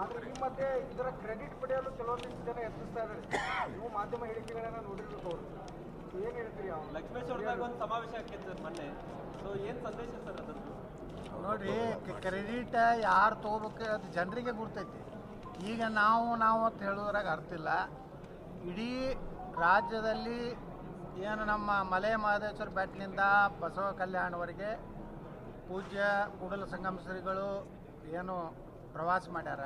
ಆದ್ರೆ ಈ ಮಧ್ಯೆ ಇದರ ಕ್ರೆಡಿಟ್ ಪಡೆಯಲು ಕೆಲವೊಂದಿಷ್ಟು ಜನ ಯತ್ನಿಸ್ತಾ ಇದ್ದಾರೆ. ನೀವು ಮಾಧ್ಯಮ ಹೇಳಿಕೆಗಳನ್ನ ನೋಡಿರ್ಬೇಕು ಅವರು. ಏನ್ ಹೇಳ್ತೀರಿ ಅವ್ರು? ಲಕ್ಷ್ಮೇಶ್ವರದಾಗ ಒಂದು ಸಮಾವೇಶ ಸರ್ ಮೊನ್ನೆ. ಸೊ ಏನ್ ಸಂದೇಶ ಸರ್ ಅದನ್ನು ನೋಡ್ರಿ ಕ್ರೆಡಿಟ್ ಯಾರು ತೊಗೋಬೇಕು ಅದು ಜನರಿಗೆ ಗುರ್ತೈತಿ. ಈಗ ನಾವು ನಾವು ಅಂತ ಹೇಳೋದ್ರಾಗ ಅರ್ಥ ಇಲ್ಲ. ಇಡೀ ರಾಜ್ಯದಲ್ಲಿ ಏನು ನಮ್ಮ ಮಲೆ ಮಹದೇಶ್ವರ ಬೆಟ್ಟನಿಂದ ಬಸವ ಕಲ್ಯಾಣವರೆಗೆ ಪೂಜ್ಯ ಕೂಡಲ ಸಂಗಮ ಶ್ರೀಗಳು ಏನು ಪ್ರವಾಸ ಮಾಡ್ಯಾರ.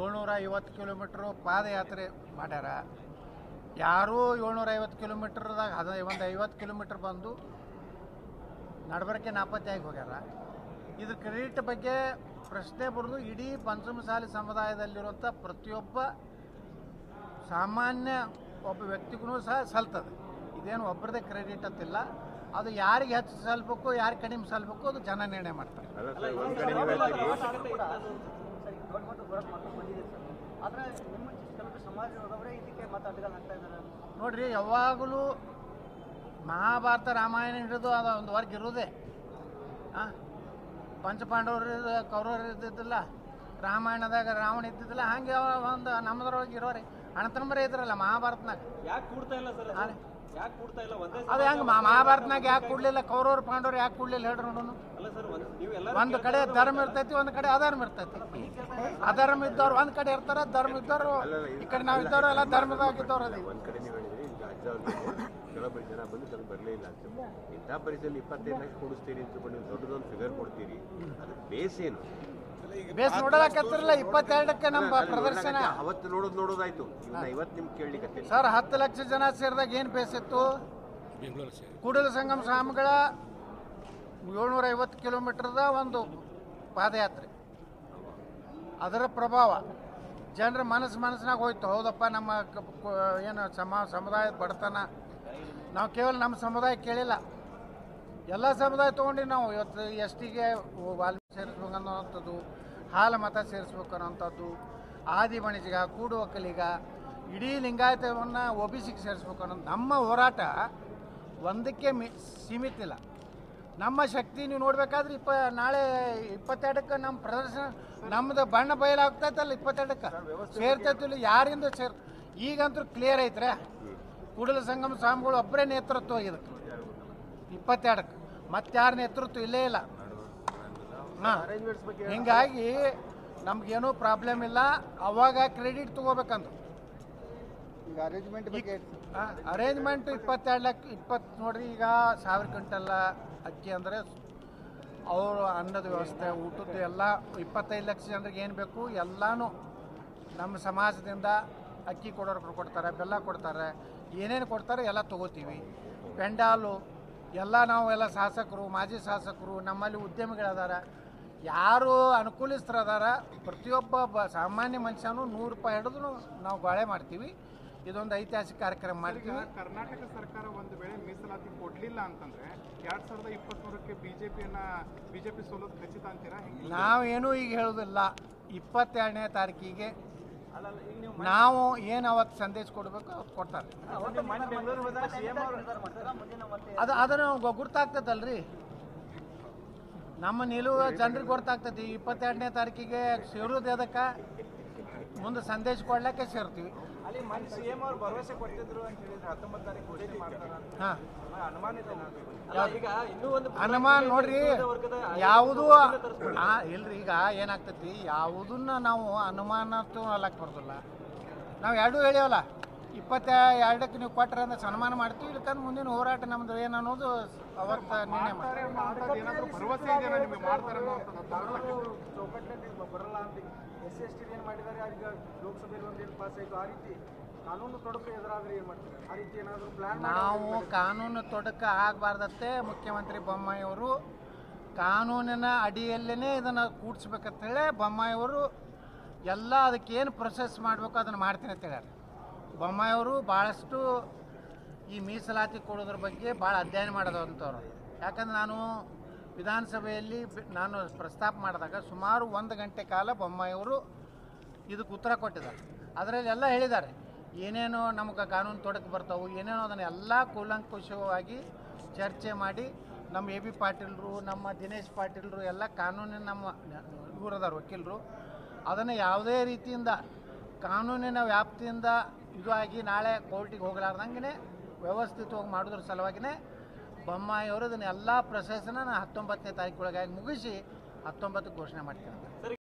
ಏಳ್ನೂರ ಐವತ್ತು ಕಿಲೋಮೀಟ್ರು ಪಾದಯಾತ್ರೆ ಮಾಡ್ಯಾರ. ಯಾರೂ ಏಳ್ನೂರ ಐವತ್ತು ಕಿಲೋಮೀಟ್ರದಾಗ ಹದ, ಒಂದು ಐವತ್ತು ಕಿಲೋಮೀಟ್ರ್ ಬಂದು ನಡಬರಕ್ಕೆ ನಾಪತ್ತೆಯಾಗಿ ಹೋಗ್ಯಾರ. ಇದ್ರ ಕ್ರೆಡಿಟ್ ಬಗ್ಗೆ ಪ್ರಶ್ನೆ ಬರೋದು ಇಡೀ ಪಂಚಮಸಾಲಿ ಸಮುದಾಯದಲ್ಲಿರುವಂಥ ಪ್ರತಿಯೊಬ್ಬ ಸಾಮಾನ್ಯ ಒಬ್ಬ ವ್ಯಕ್ತಿಗೂ ಸಹ ಸಲ್ತದೆ. ಇದೇನು ಒಬ್ಬರದೇ ಕ್ರೆಡಿಟ್ ಅಂತಿಲ್ಲ. ಅದು ಯಾರಿಗೆ ಹೆಚ್ಚು ಸಲ್ಬೇಕು ಯಾರಿಗೆ ಕಡಿಮೆ ಸಲ್ಬೇಕು ಅದು ಜನ ನಿರ್ಣಯ ಮಾಡ್ತಾರೆ. ದೊಡ್ಡ ಮಟ್ಟ ಬರೋಕ್ಕೆ ಮಾತ್ರ ಬಂದಿದೆ ಸರ್. ಆದ್ರೆ ನಿಮ್ಮ ಕೆಲವು ಸಮಾಜದವರೇ ಇದಕ್ಕೆ ಮತ್ತೆ ಅಡ್ಡಗಾಲ ಹಾಕ್ತಾ ಇದ್ದಾರೆ. ನೋಡ್ರಿ ಯಾವಾಗಲೂ ಮಹಾಭಾರತ ರಾಮಾಯಣ ಹಿಡಿದು ಅದು ಒಂದು ವರ್ಗ ಇರೋದೇ ಆ ಪಂಚಪಾಂಡವರು ಕೌರವರು ಇದ್ದಿದ್ದಿಲ್ಲ ರಾಮಾಯಣದಾಗ ರಾವಣ ಇದ್ದಿದ್ದಿಲ್ಲ ಹಂಗೆ ಒಂದು ನಮ್ಮದ್ರೊಳಗೆ ಇರೋರಿ. ಅಣ್ಣತನಂಬರೇ ಇದ್ರಲ್ಲ ಮಹಾಭಾರತನಾಗ. ಯಾಕೆ ಕೂಡ್ತಾ ಇಲ್ಲ ಸರ್ ಹಾಂ. ಯಾಕೆ ಕೂಡ್ತಾ ಇಲ್ಲ? ಒಂದೇ ಅದು ಹೆಂಗೆ ಮಹಾಭಾರತನಾಗ ಯಾಕೆ ಕೊಡ್ಲಿಲ್ಲ? ಕೌರವ್ರು ಪಾಂಡವ್ರು ಯಾಕೆ ಕೊಡ್ಲಿಲ್ಲ ಹೇಳ್ರಿ ನೋಡೋಣ ಸರ್ ಒಂದ್ ನೀವು ಎಲ್ಲ ಒಂದು ಕಡೆ ಧರ್ಮ ಇರ್ತೈತಿ ಒಂದು ಕಡೆ ಅಧರ್ಮ ಇರ್ತೈತಿ. ಅಧರ್ಮ ಇದ್ದವ್ರು ಒಂದು ಕಡೆ ಇರ್ತಾರ ಧರ್ಮ ಇದ್ದವ್ರು ಈ ಕಡೆ ನಾವು ಇದ್ದವ್ರು ಎಲ್ಲ ಧರ್ಮದಾಗ ಅದೇ. ಕೆಲವೊಬ್ಬರು ಜನ ಬಂದು ಸ್ವಲ್ಪ ಬರಲೇ ಇಲ್ಲ. ಅಂತ ಇಂಥ ಪರಿಸ್ಥಿತಿಯಲ್ಲಿ ಇಪ್ಪತ್ತೈದು ಲಕ್ಷ ಕೊಡಿಸ್ತೀರಿ ಅಂತ ನೀವು ದೊಡ್ಡದೊಂದು ಫಿಗರ್ ಕೊಡ್ತೀರಿ. ಅದು ಬೇಸ್ ಏನು? ಬೇಸ್ ನೋಡಲಕತ್ತಿರಲ್ಲ ಇಪ್ಪತ್ತೆರಡಕ್ಕೆ ನಮ್ಮ ಪ್ರದರ್ಶನ. ಅವತ್ತು ನೋಡೋದು ನೋಡೋದಾಯ್ತು. ಇವತ್ತು ನಿಮ್ಗೆ ಕೇಳಲಿಕ್ಕೆ ಸರ್ ಹತ್ತು ಲಕ್ಷ ಜನ ಸೇರಿದಾಗ ಏನು ಇತ್ತು? ಕೂಡಲ ಸಂಗಮ ಸ್ವಾಮಿಗಳ ಏಳ್ನೂರ ಐವತ್ತು ಕಿಲೋಮೀಟರ್ದ ಒಂದು ಪಾದಯಾತ್ರೆ. ಅದರ ಪ್ರಭಾವ. ಜನರ ಮನಸ್ಸು ಮನಸ್ಸಿನಾಗ ಹೋಯ್ತು. ಹೌದಪ್ಪ ನಮ್ಮ ಏನು ಸಮ ಸಮುದಾಯದ ಬಡತನ. ನಾವು ಕೇವಲ ನಮ್ಮ ಸಮುದಾಯ ಕೇಳಿಲ್ಲ. ಎಲ್ಲ ಸಮುದಾಯ ತೊಗೊಂಡು ನಾವು. ಇವತ್ತು ಎಸ್ ಟಿಗೆ ವಾಲ್ಮೀಕಿ ಅನ್ನೋವಂಥದ್ದು ಹಾಲು ಮತ ಸೇರಿಸ್ಬೇಕು ಅನ್ನೋಂಥದ್ದು ಆದಿ ಬಣಿಜಿಗ ಕೂಡು ಒಕ್ಕಲಿಗ ಇಡೀ ಲಿಂಗಾಯತವನ್ನು ಒ ಬಿ ಸಿಗೆ ಸೇರಿಸ್ಬೇಕು ಅನ್ನೋ ನಮ್ಮ ಹೋರಾಟ ಒಂದಕ್ಕೆ ಮಿ ಸೀಮಿತ ಇಲ್ಲ ನಮ್ಮ ಶಕ್ತಿ ನೀವು ನೋಡ್ಬೇಕಾದ್ರೆ ಇಪ್ಪ ನಾಳೆ ಇಪ್ಪತ್ತೆರಡಕ್ಕೆ ನಮ್ಮ ಪ್ರದರ್ಶನ ನಮ್ದು ಬಣ್ಣ ಬಯಲಾಗ್ತೈತಲ್ಲ ಇಪ್ಪತ್ತೆರಡಕ್ಕೆ. ಸೇರ್ತೈತಿಲ್ಲ ಯಾರಿಂದ ಸೇರ್ ಈಗಂತೂ ಕ್ಲಿಯರ್ ಐತ್ರೆ ಕೂಡಲ ಸಂಗಮ ಸ್ವಾಮಿಗಳು ಒಬ್ಬರೇ ನೇತೃತ್ವ ಇದಕ್ಕೆ ಇಪ್ಪತ್ತೆರಡಕ್ಕೆ. ಮತ್ತಾರ ನೇತೃತ್ವ ಇಲ್ಲೇ ಇಲ್ಲ. ಹಿಂಗಾಗಿ ನಮ್ಗೇನೂ ಪ್ರಾಬ್ಲಮ್ ಇಲ್ಲ. ಅವಾಗ ಕ್ರೆಡಿಟ್ ತಗೋಬೇಕಂತ ಈಗ ಅರೇಂಜ್ಮೆಂಟ್ ಬಗ್ಗೆ ಅರೇಂಜ್ಮೆಂಟ್ ಇಪ್ಪತ್ತೆರಡು ಲಕ್ಷ ಇಪ್ಪತ್ತು ನೋಡ್ರಿ ಈಗ ಸಾವಿರ ಕ್ವಿಂಟಲ್ಲ ಅಕ್ಕಿ ಅಂದರೆ ಅವರು ಅನ್ನದ ವ್ಯವಸ್ಥೆ ಊಟದ್ದು ಎಲ್ಲ ಇಪ್ಪತ್ತೈದು ಲಕ್ಷ ಜನರಿಗೆ ಏನು ಬೇಕು ಎಲ್ಲನೂ ನಮ್ಮ ಸಮಾಜದಿಂದ ಅಕ್ಕಿ ಕೊಡೋರು ಕೊಡ್ತಾರೆ ಬೆಲ್ಲ ಕೊಡ್ತಾರೆ ಏನೇನು ಕೊಡ್ತಾರೆ ಎಲ್ಲ ತೊಗೋತೀವಿ. ಪೆಂಡಾಲು ಎಲ್ಲ ನಾವು ಎಲ್ಲ ಶಾಸಕರು ಮಾಜಿ ಶಾಸಕರು ನಮ್ಮಲ್ಲಿ ಉದ್ಯಮಿಗಳದಾರ. ಯಾರು ಅನುಕೂಲಿಸ್ತಾರ ಪ್ರತಿಯೊಬ್ಬ ಬ ಸಾಮಾನ್ಯ ಮನುಷ್ಯನೂ ನೂರು ರೂಪಾಯಿ ಹಿಡಿದು ನಾವು ಬಾಳೆ ಮಾಡ್ತೀವಿ. ಇದೊಂದು ಐತಿಹಾಸಿಕ ಕಾರ್ಯಕ್ರಮ ಮಾಡ್ತೀವಿ. ಕರ್ನಾಟಕ ಸರ್ಕಾರ ಒಂದು ವೇಳೆ ಮೀಸಲಾತಿ ಕೊಡಲಿಲ್ಲ ಅಂತಂದ್ರೆ ಎರಡ್ ಸಾವಿರದ ಇಪ್ಪತ್ಮೂರಕ್ಕೆ ಬಿಜೆಪಿಯನ್ನ ಬಿಜೆಪಿ ಸೋಲೋದು ಖಚಿತ ಅಂತೀರಾ? ನಾವೇನು ಈಗ ಹೇಳೋದಿಲ್ಲ. ಇಪ್ಪತ್ತೆರಡನೇ ತಾರೀಕಿಗೆ ನಾವು ಏನು ಅವತ್ತು ಸಂದೇಶ ಕೊಡಬೇಕು ಅವತ್ತು ಕೊಡ್ತಾರೆ. ಅದು ಅದನ್ನು ಗುರ್ತಾಗ್ತದಲ್ರಿ? ನಮ್ಮ ನಿಲುವು ಜನರಿಗೆ ಗೊತ್ತಾಗ್ತೈತಿ ಇಪ್ಪತ್ತೆರಡನೇ ತಾರೀಕಿಗೆ ಸೇರೋದು ಅದಕ್ಕೆ ಮುಂದೆ ಸಂದೇಶ ಕೊಡ್ಲಿಕ್ಕೆ ಸೇರ್ತೀವಿ. ಅಲ್ಲಿ ಮನ್ ಸಿ ಎಂ ಅವ್ರು ಭರವಸೆ ಕೊಟ್ಟಿದ್ರು ಅಂತ ಹೇಳಿದ್ರೆ ಹತ್ತೊಂಬತ್ತು ತಾರೀಕು ಘೋಷಣೆ ಮಾಡ್ತಾರ ಅಂತ. ಹಾಂ. ಅನುಮಾನ ಈಗ ಇನ್ನೂ ಒಂದು ನೋಡ್ರಿ ಯಾವುದು ಇಲ್ರಿ ಈಗ ಏನಾಗ್ತೈತಿ? ಯಾವುದನ್ನ ನಾವು ಅನುಮಾನ ಅಲ್ಲಕ್ಕೆ ಬರೋದಿಲ್ಲ. ನಾವು ಎರಡೂ ಹೇಳಿವಲ್ಲ? ಇಪ್ಪತ್ತ ಎರಡಕ್ಕೆ ನೀವು ಕೊಟ್ಟರೆ ಅಂದ್ರೆ ಸನ್ಮಾನ ಮಾಡ್ತೀವಿ ಇಲ್ಲಕಂದ್ರೆ ಮುಂದಿನ ಹೋರಾಟ ನಮ್ದು ಏನು ಅನ್ನೋದು ಅವತ್ತು ನಿರ್ಣಯ ನಾವು ಕಾನೂನು ತೊಡಕ ಆಗಬಾರ್ದತ್ತೆ ಮುಖ್ಯಮಂತ್ರಿ ಬೊಮ್ಮಾಯಿ ಅವರು ಕಾನೂನಿನ ಅಡಿಯಲ್ಲೇ ಇದನ್ನು ಬೊಮ್ಮಾಯಿ ಅವರು ಎಲ್ಲ ಅದಕ್ಕೆ ಏನು ಪ್ರೊಸೆಸ್ ಮಾಡಬೇಕು ಅದನ್ನು ಮಾಡ್ತೀನಿ ಅಂತ ಹೇಳ್ಯಾರ. ಬೊಮ್ಮಾಯಿಯವರು ಭಾಳಷ್ಟು ಈ ಮೀಸಲಾತಿ ಕೊಡೋದ್ರ ಬಗ್ಗೆ ಭಾಳ ಅಧ್ಯಯನ ಮಾಡೋದಂಥವ್ರು ಯಾಕಂದ್ರೆ ನಾನು ವಿಧಾನಸಭೆಯಲ್ಲಿ ನಾನು ಪ್ರಸ್ತಾಪ ಮಾಡಿದಾಗ ಸುಮಾರು ಒಂದು ಗಂಟೆ ಕಾಲ ಬೊಮ್ಮಾಯಿಯವರು ಇದಕ್ಕೆ ಉತ್ತರ ಕೊಟ್ಟಿದ್ದಾರೆ. ಅದರಲ್ಲಿ ಎಲ್ಲ ಹೇಳಿದ್ದಾರೆ. ಏನೇನೋ ನಮಗೆ ಕಾನೂನು ತೊಡಕು ಬರ್ತಾವೆ, ಏನೇನೋ ಅದನ್ನು ಎಲ್ಲ ಕೂಲಂಕುಷವಾಗಿ ಚರ್ಚೆ ಮಾಡಿ ನಮ್ಮ ಎ ಬಿ ಪಾಟೀಲ್ರು, ನಮ್ಮ ದಿನೇಶ್ ಪಾಟೀಲ್ರು, ಎಲ್ಲ ಕಾನೂನಿನ ನಮ್ಮ ಇವರದಾರ ವಕೀಲರು, ಅದನ್ನು ಯಾವುದೇ ರೀತಿಯಿಂದ ಕಾನೂನಿನ ವ್ಯಾಪ್ತಿಯಿಂದ ಇದು ಆಗಿ ನಾಳೆ ಕೋರ್ಟಿಗೆ ಹೋಗಲಾರ್ದಂಗೆ ವ್ಯವಸ್ಥಿತವಾಗಿ ಮಾಡೋದ್ರ ಸಲುವಾಗಿನೇ ಬೊಮ್ಮಾಯಿಯವರು ಅದನ್ನ ಎಲ್ಲ ಪ್ರೊಸೆಸ್ನ ಹತ್ತೊಂಬತ್ತನೇ ತಾರೀಕು ಒಳಗಾಗಿ ಮುಗಿಸಿ ಹತ್ತೊಂಬತ್ತು ಘೋಷಣೆ ಮಾಡ್ತಾರೆ